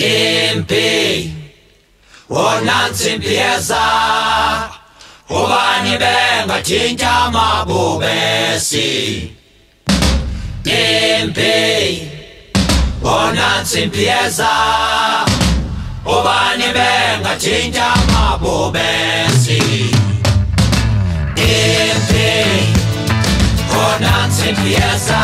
Impi wona nsimbi yeza ubani bengatshintsha amabubesi Impi wona nsimbi yeza ubani bengatshintsha amabubesi Impi wona nsimbi yeza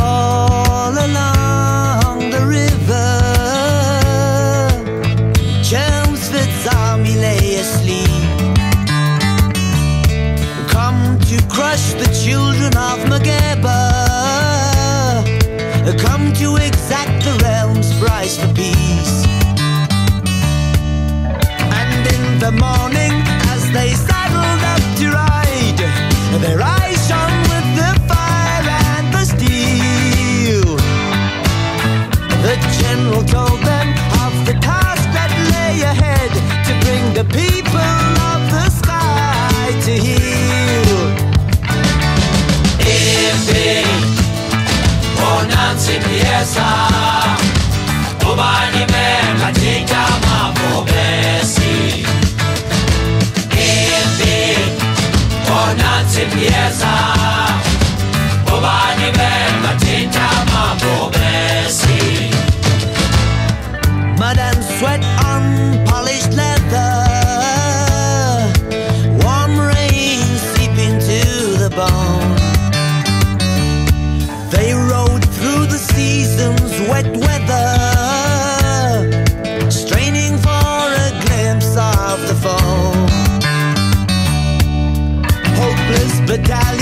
all along the river. Asleep. Come to crush the children of Mageba. Come to exact the realm's price for peace. And in the morning, Battalion,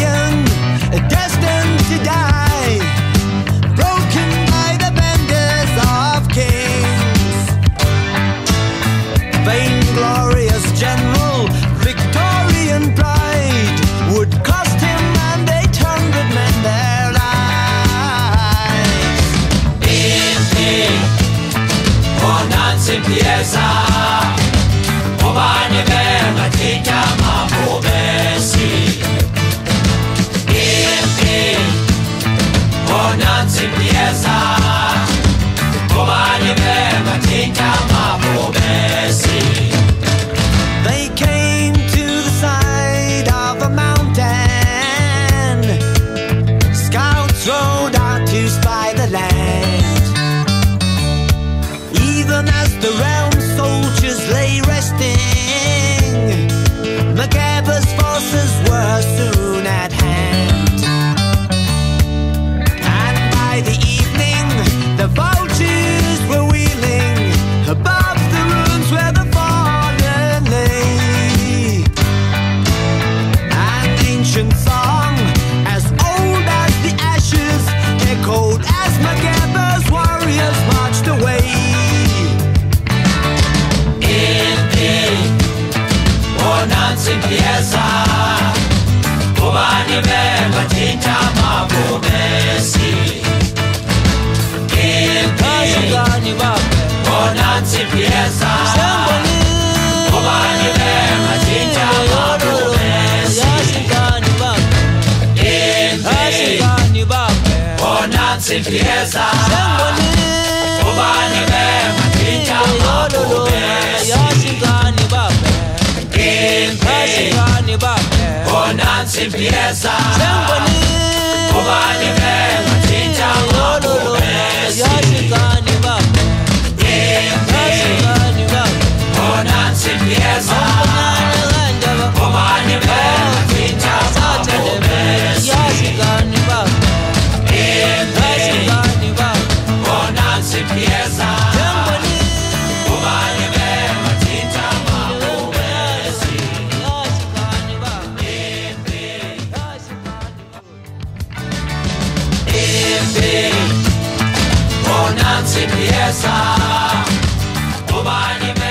as the realm soldiers lay resting, forces were soon at hand. Simplieza, Obanebe, Matinha, Lodobe, Yashigani Babe, Kim, Yashigani Babe, Onan Simplieza, Obanebe, Matinha, Lodobe, Yashigani impi wonansi mpiyeza ubani bengathinta